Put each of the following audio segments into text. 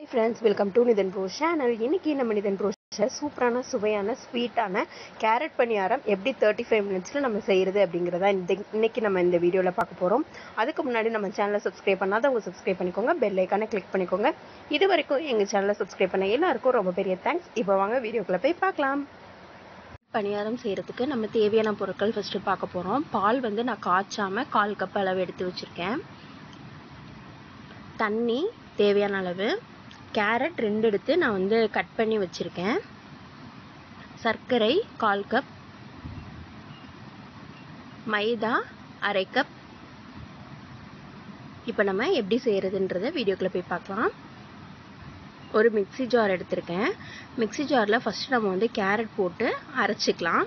Hi friends welcome to Nithan bro channel இன்னைக்கு நம்ம Nitin bro சூப்பரான சுவையான ஸ்வீட்டான கேரட் பணியாரம் எப்படி தேர்ட்டி ஃபைவ் மினிட்ஸில் நம்ம செய்கிறது அப்படிங்கிறத இந்த இன்னைக்கு நம்ம இந்த வீடியோவில் பார்க்க போகிறோம் அதுக்கு முன்னாடி நம்ம சேனலை சப்ஸ்கிரைப் பண்ணாதவங்க சப்ஸ்கிரைப் பண்ணிக்கோங்க. பெல் ஐக்கானை கிளிக் பண்ணிக்கோங்க. இது வரைக்கும் எங்கள் சேனலை சப்ஸ்கிரைப் பண்ண எல்லாருக்கும் ரொம்ப பெரிய தேங்க்ஸ் இப்போ வாங்க வீடியோக்குள்ளே போய் பார்க்கலாம். பணியாரம் செய்கிறதுக்கு நம்ம தேவையான பொருட்கள் ஃபஸ்ட்டு பார்க்க போகிறோம் பால் வந்து நான் காய்ச்சாமல் கால் கப் அளவு எடுத்து வச்சுருக்கேன். தண்ணி தேவையான அளவு. கேரட் ரெண்டு எடுத்து நான் வந்து கட் பண்ணி வச்சுருக்கேன். சர்க்கரை கால் கப். மைதா அரை கப். இப்போ நம்ம எப்படி செய்கிறதுன்றத வீடியோக்குள்ளே போய் பார்க்கலாம். ஒரு மிக்ஸி ஜார் எடுத்திருக்கேன். மிக்ஸி ஜாரில் ஃபஸ்ட்டு நம்ம வந்து கேரட் போட்டு அரைச்சிக்கலாம்.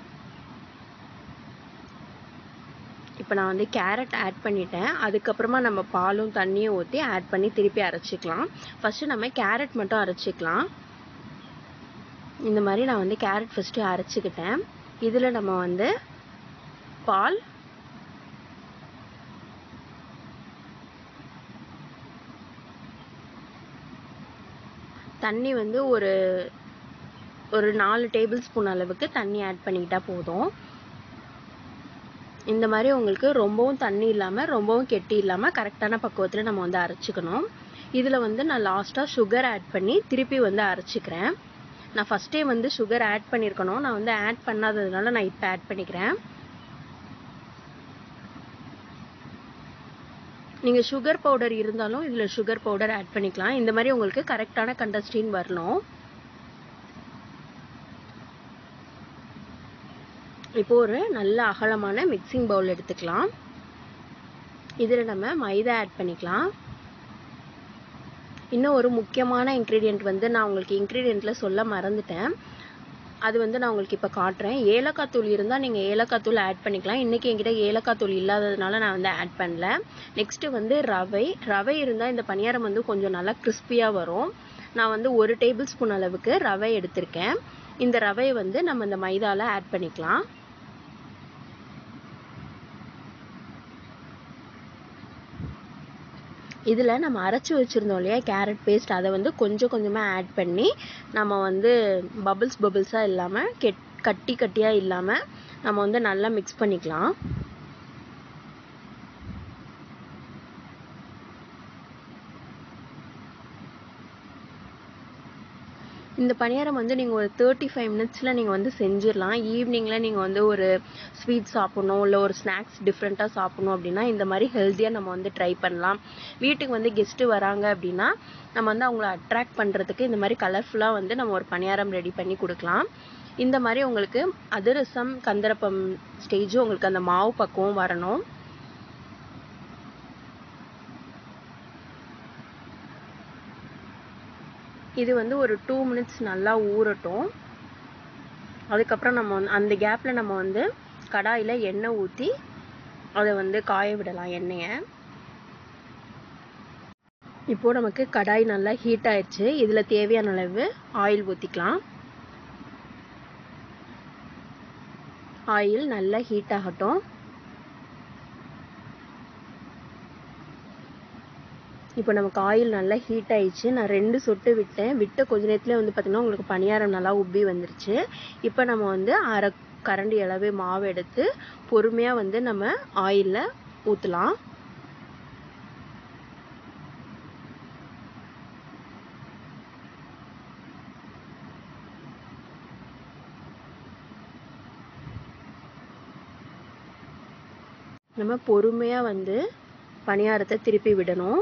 இப்போ நான் வந்து கேரட் ஆட் பண்ணிட்டேன். அதுக்கப்புறமா நம்ம பாலும் தண்ணியும் ஊற்றி ஆட் பண்ணி திருப்பி அரைச்சிக்கலாம். ஃபஸ்ட்டு நம்ம கேரட் மட்டும் அரைச்சிக்கலாம். இந்த மாதிரி நான் வந்து கேரட் ஃபஸ்ட்டு அரைச்சிக்கிட்டேன். இதில் நம்ம வந்து பால் தண்ணி வந்து ஒரு ஒரு நாலு டேபிள் ஸ்பூன் அளவுக்கு தண்ணி ஆட் பண்ணிக்கிட்டால் போதும். இந்த மாதிரி உங்களுக்கு ரொம்பவும் தண்ணி இல்லாமல் ரொம்பவும் கெட்டி இல்லாமல் கரெக்டான பக்குவத்தில் நம்ம வந்து அரைச்சிக்கணும். இதில் வந்து நான் லாஸ்ட்டாக சுகர் ஆட் பண்ணி திருப்பி வந்து அரைச்சிக்கிறேன். நான் ஃபஸ்ட்டே வந்து சுகர் ஆட் பண்ணியிருக்கணும் நான் வந்து ஆட் பண்ணாததுனால நான் இப்போ ஆட் பண்ணிக்கிறேன். நீங்கள் சுகர் பவுடர் இருந்தாலும் இதில் சுகர் பவுடர் ஆட் பண்ணிக்கலாம். இந்த மாதிரி உங்களுக்கு கரெக்டான கண்டஸ்டின் வரணும். இப்போ ஒரு நல்ல அகலமான மிக்சிங் பவுல் எடுத்துக்கலாம். இதில் நம்ம மைதா ஆட் பண்ணிக்கலாம். இன்னும் ஒரு முக்கியமான இன்க்ரீடியண்ட் வந்து நான் உங்களுக்கு இன்க்ரீடியண்ட்டில் சொல்ல மறந்துட்டேன். அது வந்து நான் உங்களுக்கு இப்போ காட்டுறேன். ஏலக்காய் தூள் இருந்தால் நீங்கள் ஏலக்காய் தூள் ஆட் பண்ணிக்கலாம். இன்றைக்கி என்கிட்ட ஏலக்காய் தூள் இல்லாததுனால நான் வந்து ஆட் பண்ணல. நெக்ஸ்ட்டு வந்து ரவை. ரவை இருந்தால் இந்த பணியாரம் வந்து கொஞ்சம் நல்லா கிறிஸ்பியாக வரும். நான் வந்து ஒரு டேபிள் ஸ்பூன் அளவுக்கு ரவை எடுத்திருக்கேன். இந்த ரவையை வந்து நம்ம இந்த மைதாவில் ஆட் பண்ணிக்கலாம். இதில் நம்ம அரைச்சி வச்சுருந்தோம் இல்லையா? கேரட் பேஸ்ட் அதை வந்து கொஞ்சம் கொஞ்சமாக ஆட் பண்ணி நம்ம வந்து பபுள்ஸ் பபுள்ஸாக இல்லாமல் கெட் கட்டி கட்டியாக இல்லாமல் நம்ம வந்து நல்லா மிக்ஸ் பண்ணிக்கலாம். இந்த பணியாரம் வந்து நீங்கள் ஒரு தேர்ட்டி ஃபைவ் மினிட்ஸில் நீங்கள் வந்து செஞ்சிடலாம் ஈவினிங்கில் நீங்கள் வந்து ஒரு ஸ்வீட் சாப்பிட்ணும் இல்லை ஒரு ஸ்நாக்ஸ் டிஃப்ரெண்ட்டாக சாப்பிட்ணும் அப்படின்னா இந்த மாதிரி ஹெல்த்தியாக நம்ம வந்து ட்ரை பண்ணலாம். வீட்டுக்கு வந்து கெஸ்ட்டு வராங்க அப்படின்னா நம்ம வந்து அவங்கள அட்ராக்ட் பண்ணுறதுக்கு இந்த மாதிரி கலர்ஃபுல்லாக வந்து நம்ம ஒரு பணியாரம் ரெடி பண்ணி கொடுக்கலாம். இந்த மாதிரி உங்களுக்கு அதிரசம் கந்தரப்பம் ஸ்டேஜும் உங்களுக்கு அந்த மாவு பக்குவம் வரணும். இது வந்து ஒரு டூ மினிட்ஸ் நல்லா ஊறட்டும். அதுக்கப்புறம் நம்ம வந்து அந்த கேப்பில் நம்ம வந்து கடாயில் எண்ணெய் ஊற்றி அதை வந்து காய விடலாம் எண்ணெயை. இப்போது நமக்கு கடாய் நல்லா ஹீட் ஆயிடுச்சு. இதில் தேவையான அளவு ஆயில் ஊற்றிக்கலாம் ஆயில் நல்லா ஹீட் ஆகட்டும். இப்போ நமக்கு ஆயில் நல்லா ஹீட் ஆயிடுச்சு. நான் ரெண்டு சொட்டு விட்டேன். விட்ட கொஞ்ச நேரத்துலேயே வந்து பார்த்திங்கன்னா உங்களுக்கு பணியாரம் நல்லா உப்பி வந்துருச்சு. இப்போ நம்ம வந்து அரை கரண்டி அளவு மாவு எடுத்து பொறுமையாக வந்து நம்ம ஆயிலில் ஊற்றலாம் நம்ம பொறுமையாக வந்து பணியாரத்தை திருப்பி விடணும்.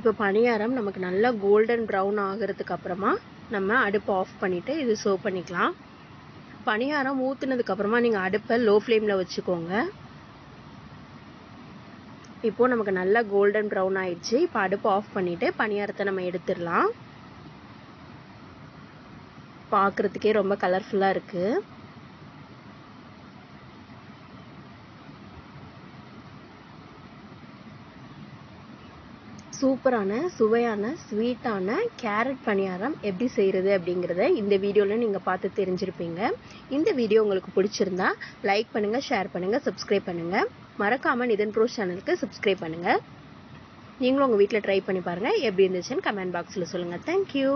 இப்போ பணியாரம் நமக்கு நல்லா கோல்டன் ப்ரௌன் ஆகிறதுக்கு அப்புறமா நம்ம அடுப்பை ஆஃப் பண்ணிவிட்டு இது சர்வ் பண்ணிக்கலாம். பணியாரம் ஊற்றுனதுக்கப்புறமா நீங்கள் அடுப்பை லோ ஃப்ளேமில் வச்சுக்கோங்க. இப்போது நமக்கு நல்லா கோல்டன் ப்ரௌன் ஆயிடுச்சு. இப்போ அடுப்பை ஆஃப் பண்ணிவிட்டு பணியாரத்தை நம்ம எடுத்துடலாம். பார்க்குறதுக்கே ரொம்ப கலர்ஃபுல்லாக இருக்குது சூப்பரான சுவையான ஸ்வீட்டான கேரட் பணியாரம் எப்படி செய்கிறது அப்படிங்கிறத இந்த வீடியோவில் நீங்கள் பார்த்து தெரிஞ்சிருப்பீங்க. இந்த வீடியோ உங்களுக்கு பிடிச்சிருந்தா லைக் பண்ணுங்கள் ஷேர் பண்ணுங்கள் சப்ஸ்கிரைப் பண்ணுங்கள் மறக்காமல் நிதன் ப்ரோ சேனலுக்கு சப்ஸ்கிரைப் பண்ணுங்கள் நீங்களும் உங்கள் வீட்டில் ட்ரை பண்ணி பாருங்கள் எப்படி இருந்துச்சுன்னு கமெண்ட் பாக்ஸில் சொல்லுங்கள் தேங்க்யூ